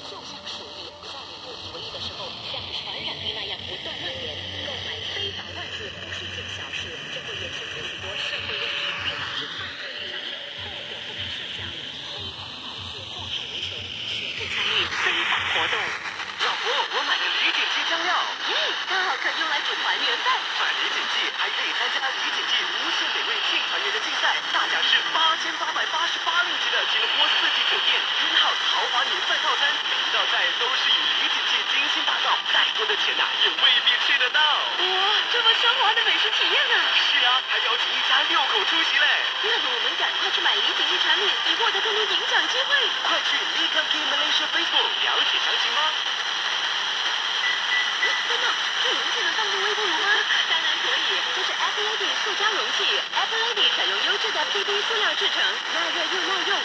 就 是造，再多的钱呐、也未必吃得到。哇，这么奢华的美食体验啊！是啊，还邀请一家六口出席嘞！那么我们赶快去买李锦记产品，以获得更多赢奖机会。快去 l e c o m King Malaysia Facebook 了解详情吧。真的，这容器能放进微波炉吗？当然可以，这是 F Lady 塑胶容器，F Lady 采用优质的 PP 塑料制成，耐热又耐用，